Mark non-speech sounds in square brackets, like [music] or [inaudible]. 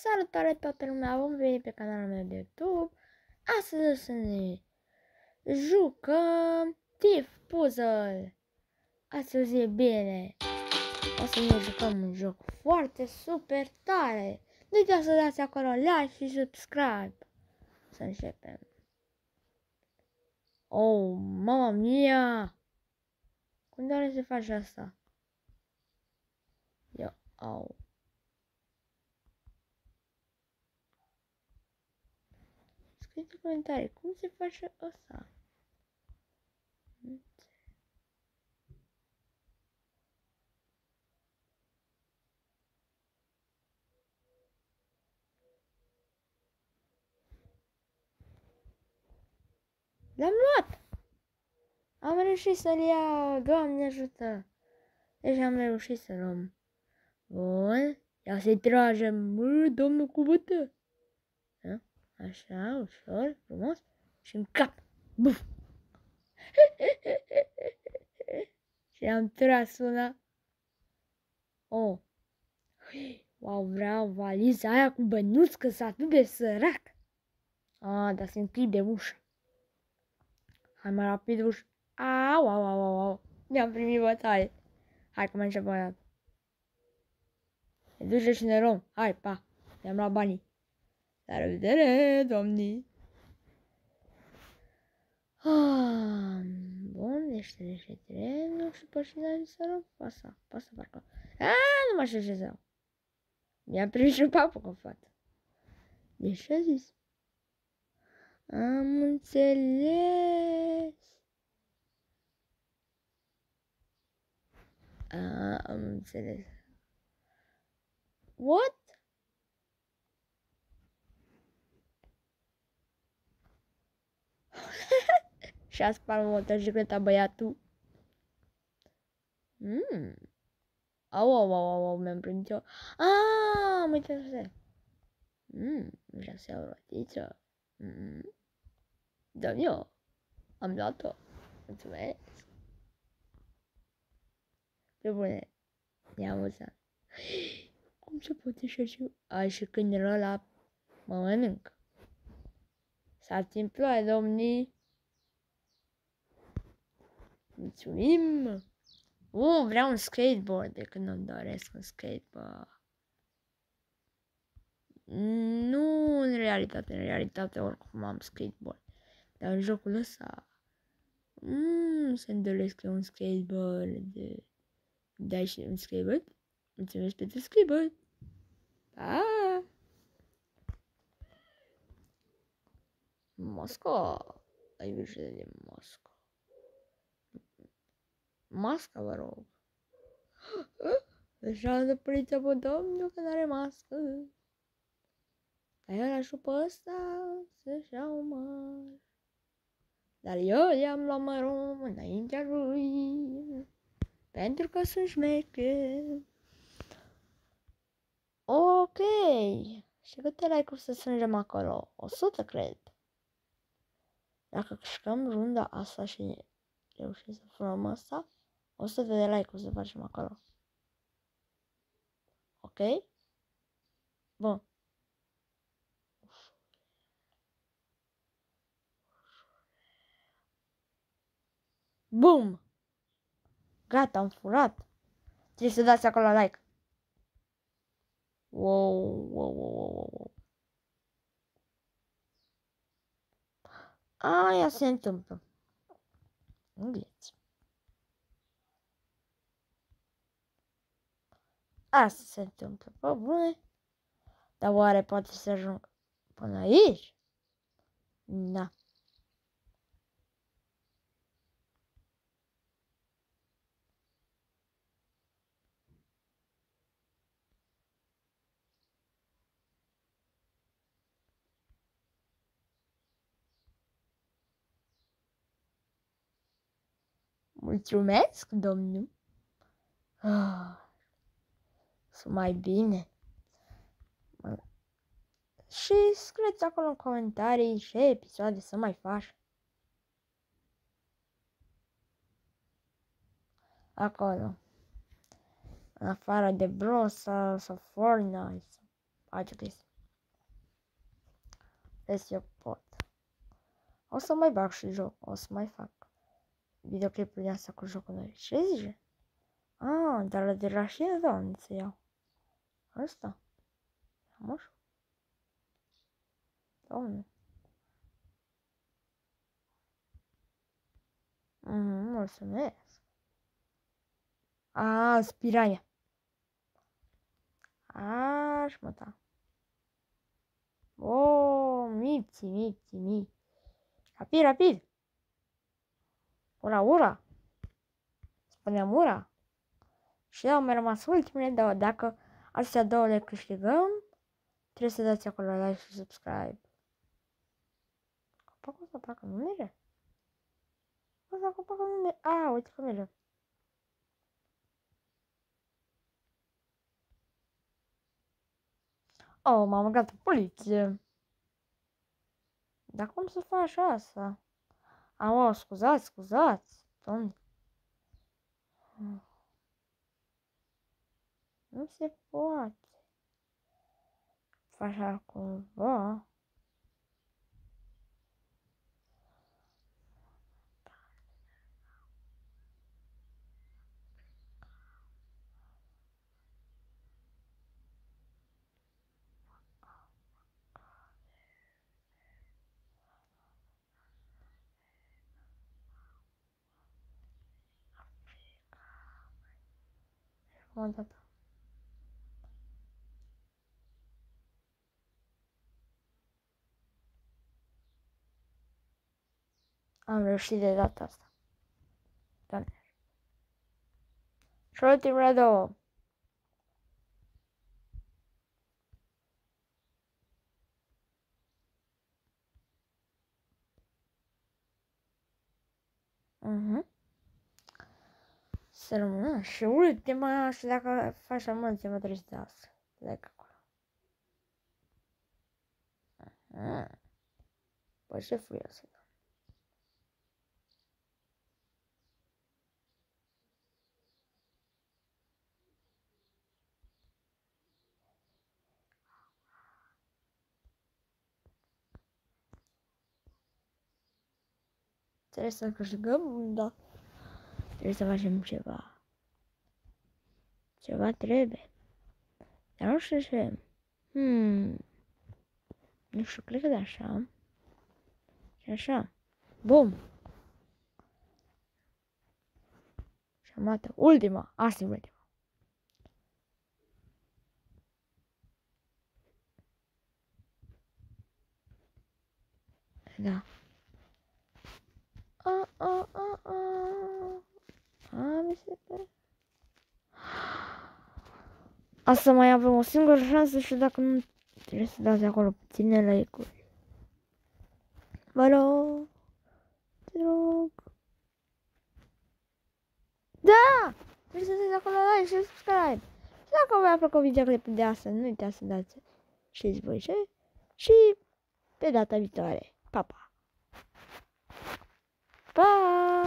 Salutare toată lumea, vom veni pe canalul meu de YouTube. Astăzi o să ne jucăm Thief Puzzle. Astăzi e bine. O să ne jucăm un joc foarte super tare. Nu uitați să dați acolo like și subscribe. Să începem. Oh, mama mia! Cum doare să faci asta? Eu, au. Scrieți în comentarii cum se face asta. L-am luat! Am reușit să-l iau, Doamne ajută! Deci am reușit să luăm. Bun, ia să-i tragem, mă, domnul cuvântă! Da? Așa, ușor, frumos și în cap. Buf! [laughs] și am tras una. Oh. Wow, vreau valiza aia cu bănuți, că s atât de sărac. Ah, dar se închide ușa. Hai mai rapid ușa. Au, au, au, au, au. Ne-am primit bătaie. Hai că mai începem o dată. Ne duce și ne luăm. Hai, pa. Ne-am luat banii. La revedere, domnii! Ah, bun, deci trece trenul și pe cine să rău? Pasa, pasa parcă. Ah, nu mai știu ce să Mi-a prins și papă cu fată. Deci ce zis? Am înțeles. Ah, am înțeles. What? Și a spart motocicleta băiatul. Mm. Au, au, au, au, au, mi-am prins eu. Ah, am uitat să Mm, 6 euro rotiță. Mm. Da, eu. Am luat-o. Mulțumesc. Pe bune. Mi-am amuzat. [gasps] Cum se poate așa ceva? A, și când era la mă mănânc. S-a timplat, domnii. Mulțumim! Uh, vreau un skateboard de când îmi doresc un skateboard. Nu în realitate, în realitate oricum am skateboard. Dar în jocul ăsta mm, se-mi doresc un skateboard. De... Dai și un skateboard? Mulțumesc pentru skateboard! Pa! Mosca! Ai grijă de Mosca. Masca, vă rog. [gasps] Deja de poliția pe domnul că n-are mască. Dar eu l-aș pe ăsta să-și iau măr. Dar eu i-am luat mărul înaintea lui. Pentru că sunt șmecher. Ok. Și câte like-uri să strângem acolo? 100, cred. Dacă câștigăm runda asta și reușim să furăm asta, 100 de like-uri să facem acolo. Ok? Bun. Bum! Gata, am furat. Trebuie să dați acolo like. Wow, wow, wow, wow, wow. Aia se întâmplă. Înghieți. Asta se întâmplă. Bă, bune. Dar oare poate să ajung până aici? Da. Mulțumesc, domnul. Ah să mai bine. Și scrieți acolo în comentarii ce episoade să mai faci. Acolo. În afară de Bros sau, sau Fortnite sau alte chestii. Vezi, eu pot. O să mai bag și joc, o să mai fac videoclipul de asta cu jocul noi. Ce zice? Ah, dar la de la și doamne să iau. Asta. Am așa. Doamne. Mm, mulțumesc. A, spirania. Aș mă ta. O, mipți, mipți, mipți. Rapid, rapid. Ura, ura. Spuneam ura. Și au mai rămas ultimele două. Dacă astea două le câștigăm, trebuie să dați acolo like și subscribe. Copacul ăsta parcă nu merge. Ăsta copacul nu merge. A, uite că merge. Oh, m-am gata poliție. Dar cum să faci asta? Am, scuzați, scuzați, doamne. Nu se poate. Așa cumva. O dată. Am reușit de data asta. Doamne. Și ultimele două. Mhm. Să rămână. Și ultima, și dacă faci la mulți, mă trebuie să dau asta. Like acolo. Aha. Păi ce frumos. Trebuie să câștigăm, da. Trebuie să facem ceva. Ceva trebuie. Dar nu știu ce. Hmm. Nu știu, cred că de așa. Și așa. Bum. Și am luat ultima. Asta e ultima. Da. A, a, a, a. A, mi se pare. Asta mai avem o singură șansă și dacă nu trebuie să dați acolo puține like-uri. Vă rog. Te rog. Da! Trebuie să dați acolo like și subscribe. Și dacă v-a plăcut videoclipul de astăzi, nu uitați să dați și voi ce și pe data viitoare. Pa, pa! Pa!